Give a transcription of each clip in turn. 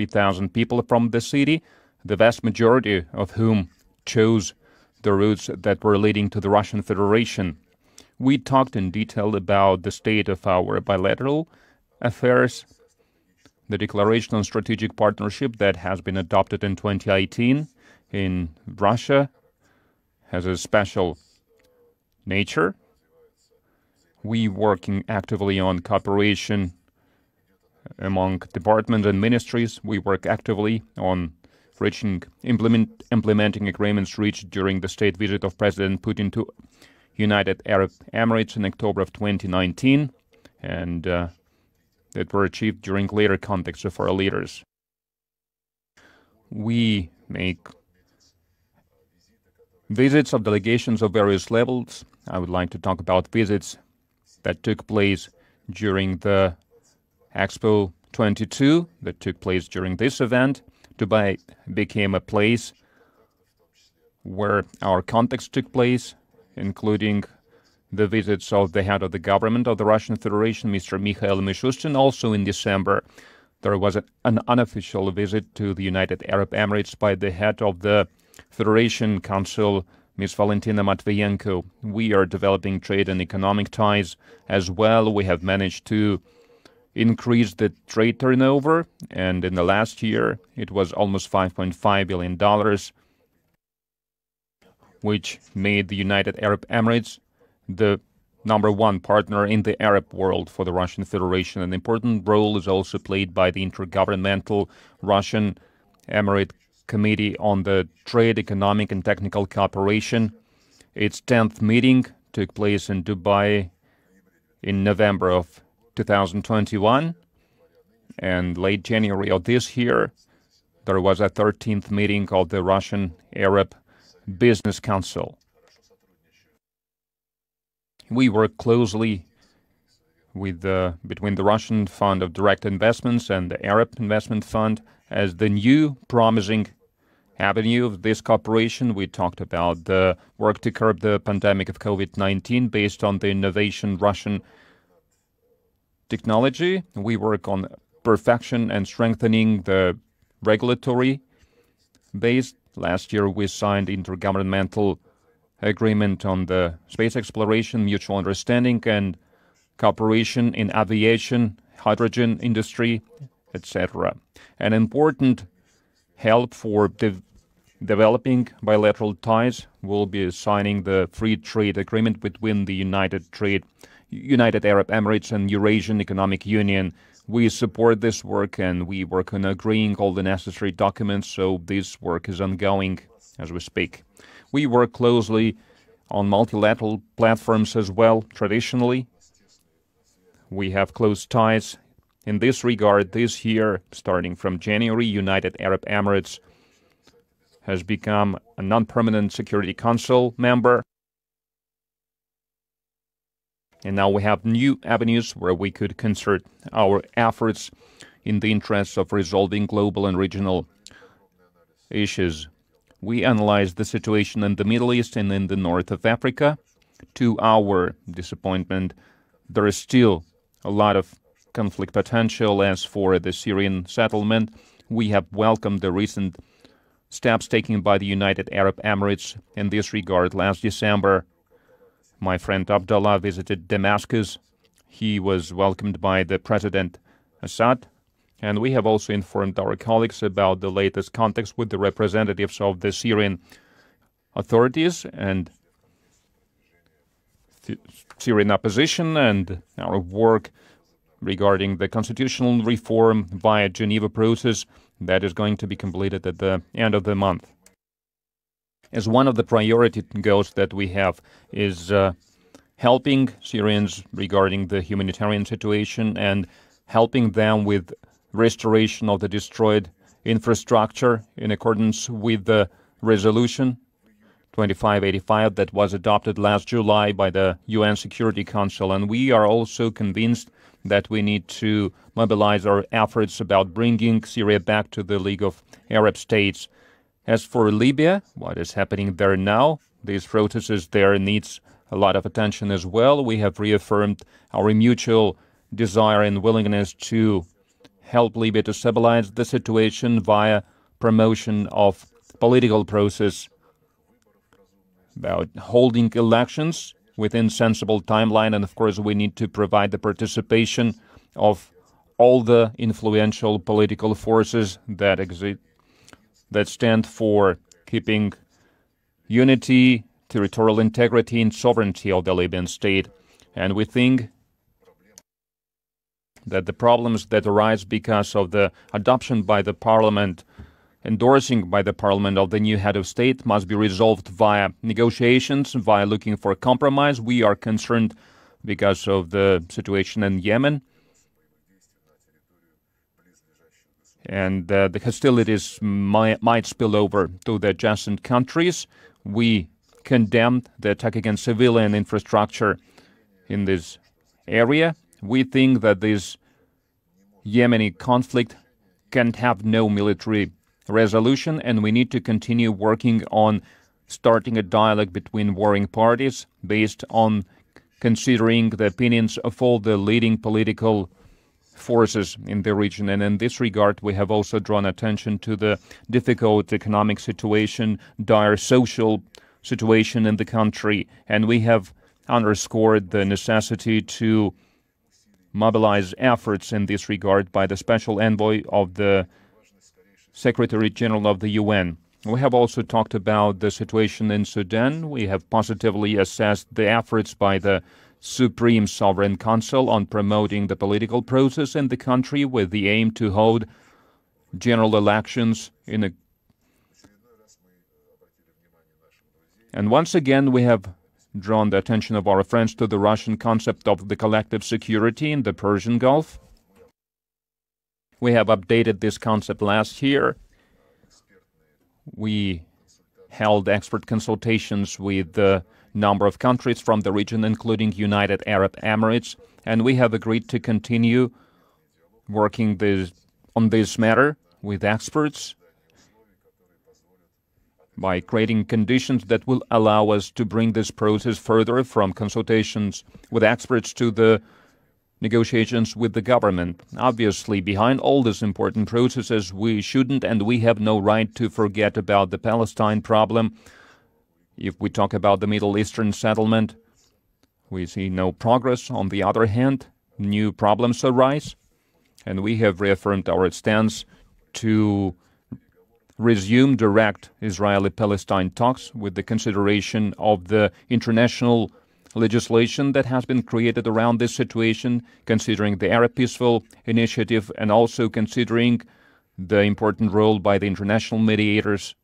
3,000 people from the city, the vast majority of whom chose the routes that were leading to the Russian Federation. We talked in detail about the state of our bilateral affairs, the declaration on strategic partnership that has been adopted in 2018 in Russia has a special nature. We working actively on cooperation among departments and ministries. We work actively on reaching implement, implementing agreements reached during the state visit of President Putin to United Arab Emirates in October of 2019, and uh, that were achieved during later contacts of our leaders. We make visits of delegations of various levels. I would like to talk about visits that took place during the Expo 22 that took place during this event. Dubai became a place where our contacts took place, including the visits of the head of the government of the Russian Federation, Mr. Mikhail Mishustin. Also in December, there was an unofficial visit to the United Arab Emirates by the head of the Federation Council, Ms. Valentina Matviyenko. We are developing trade and economic ties as well. We have managed to increase the trade turnover, and in the last year, it was almost $5.5 billion, which made the United Arab Emirates the number one partner in the Arab world for the Russian Federation. An important role is also played by the Intergovernmental Russian Emirate Committee on the Trade, Economic and Technical Cooperation. Its 10th meeting took place in Dubai in November of 2021 and late January of this year, there was a 13th meeting of the Russian Arab Business Council. We work closely with the, between the Russian Fund of Direct Investments and the Arab Investment Fund as the new promising avenue of this cooperation. We talked about the work to curb the pandemic of COVID-19 based on the innovation Russian technology. We work on perfection and strengthening the regulatory base. Last year, we signed intergovernmental agreement on the space exploration, mutual understanding, and cooperation in aviation, hydrogen industry, etc. An important help for de developing bilateral ties will be signing the free trade agreement between the United Trade United Arab Emirates and Eurasian Economic Union. We support this work and we work on agreeing all the necessary documents, so this work is ongoing as we speak. We work closely on multilateral platforms as well, traditionally. We have close ties in this regard this year, starting from January, United Arab Emirates has become a non-permanent Security Council member. And now we have new avenues where we could concert our efforts in the interests of resolving global and regional issues. We analyzed the situation in the Middle East and in the north of Africa. To our disappointment, there is still a lot of conflict potential as for the Syrian settlement. We have welcomed the recent steps taken by the United Arab Emirates in this regard last December my friend Abdullah visited Damascus. He was welcomed by the President Assad. And we have also informed our colleagues about the latest contacts with the representatives of the Syrian authorities and Syrian opposition and our work regarding the constitutional reform via Geneva process that is going to be completed at the end of the month as one of the priority goals that we have is uh, helping Syrians regarding the humanitarian situation and helping them with restoration of the destroyed infrastructure in accordance with the resolution 2585 that was adopted last July by the UN Security Council. And we are also convinced that we need to mobilize our efforts about bringing Syria back to the League of Arab States as for Libya, what is happening there now, these protests there needs a lot of attention as well. We have reaffirmed our mutual desire and willingness to help Libya to stabilize the situation via promotion of political process, about holding elections within sensible timeline, and of course we need to provide the participation of all the influential political forces that exist that stand for keeping unity, territorial integrity, and sovereignty of the Libyan state. And we think that the problems that arise because of the adoption by the parliament, endorsing by the parliament of the new head of state must be resolved via negotiations, via looking for compromise. We are concerned because of the situation in Yemen. And uh, the hostilities might, might spill over to the adjacent countries. We condemned the attack against civilian infrastructure in this area. We think that this Yemeni conflict can have no military resolution, and we need to continue working on starting a dialogue between warring parties based on considering the opinions of all the leading political forces in the region. And in this regard, we have also drawn attention to the difficult economic situation, dire social situation in the country, and we have underscored the necessity to mobilize efforts in this regard by the special envoy of the Secretary General of the UN. We have also talked about the situation in Sudan. We have positively assessed the efforts by the Supreme Sovereign Council on promoting the political process in the country with the aim to hold general elections in a and once again we have drawn the attention of our friends to the Russian concept of the collective security in the Persian Gulf. We have updated this concept last year. We held expert consultations with a number of countries from the region, including United Arab Emirates, and we have agreed to continue working this, on this matter with experts by creating conditions that will allow us to bring this process further from consultations with experts to the negotiations with the government. Obviously, behind all these important processes, we shouldn't and we have no right to forget about the Palestine problem. If we talk about the Middle Eastern settlement, we see no progress. On the other hand, new problems arise, and we have reaffirmed our stance to resume direct Israeli Palestine talks with the consideration of the international legislation that has been created around this situation, considering the Arab Peaceful Initiative and also considering the important role by the international mediators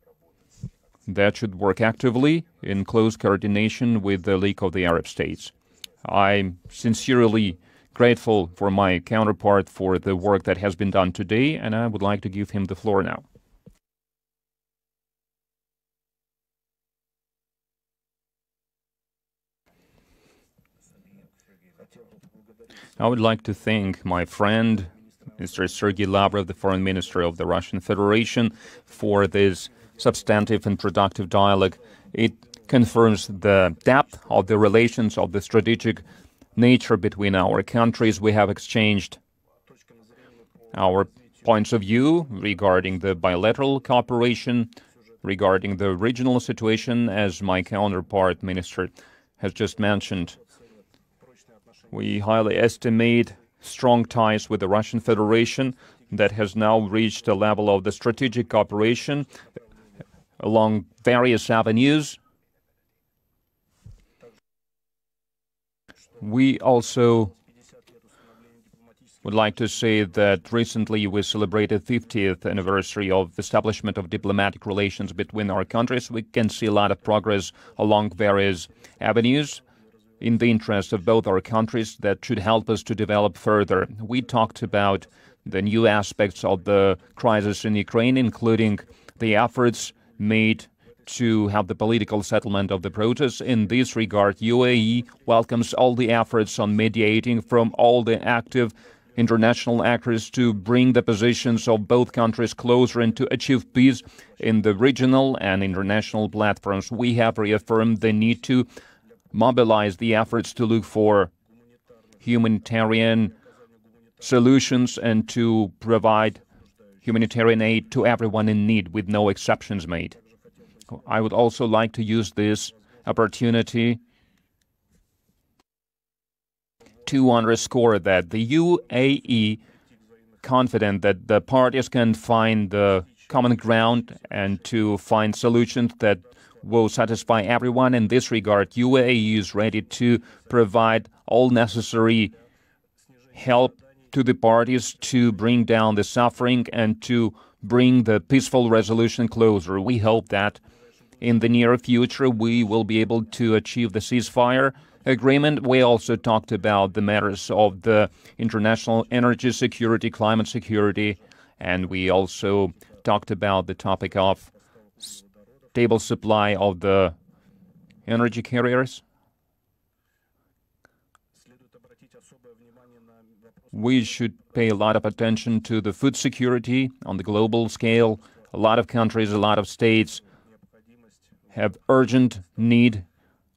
that should work actively in close coordination with the League of the Arab States. I'm sincerely grateful for my counterpart for the work that has been done today, and I would like to give him the floor now. I would like to thank my friend, Mr. Sergei Lavrov, the Foreign Minister of the Russian Federation, for this substantive and productive dialogue. It confirms the depth of the relations of the strategic nature between our countries. We have exchanged our points of view regarding the bilateral cooperation, regarding the regional situation, as my counterpart minister has just mentioned. We highly estimate strong ties with the Russian Federation that has now reached a level of the strategic cooperation along various avenues. We also would like to say that recently we celebrated 50th anniversary of establishment of diplomatic relations between our countries. We can see a lot of progress along various avenues in the interest of both our countries that should help us to develop further. We talked about the new aspects of the crisis in Ukraine, including the efforts made to have the political settlement of the protests. In this regard, UAE welcomes all the efforts on mediating from all the active international actors to bring the positions of both countries closer and to achieve peace in the regional and international platforms. We have reaffirmed the need to mobilize the efforts to look for humanitarian solutions and to provide humanitarian aid to everyone in need with no exceptions made. I would also like to use this opportunity to underscore that the UAE confident that the parties can find the common ground and to find solutions that will satisfy everyone. In this regard, UAE is ready to provide all necessary help to the parties to bring down the suffering and to bring the peaceful resolution closer. We hope that in the near future we will be able to achieve the ceasefire agreement. We also talked about the matters of the international energy security, climate security, and we also talked about the topic of stable supply of the energy carriers. We should pay a lot of attention to the food security on the global scale. A lot of countries, a lot of states have urgent need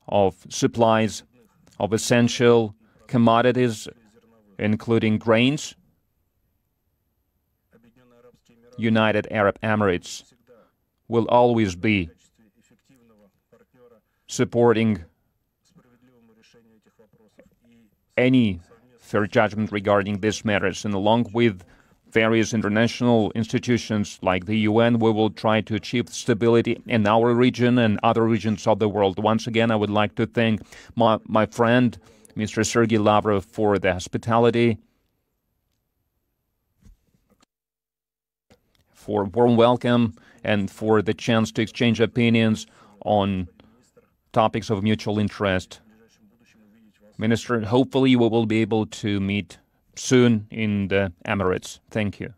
of supplies of essential commodities, including grains. United Arab Emirates will always be supporting any fair judgment regarding these matters, and along with various international institutions like the UN, we will try to achieve stability in our region and other regions of the world. Once again, I would like to thank my, my friend, Mr. Sergei Lavrov, for the hospitality, for warm welcome, and for the chance to exchange opinions on topics of mutual interest. Minister, hopefully we will be able to meet soon in the Emirates. Thank you.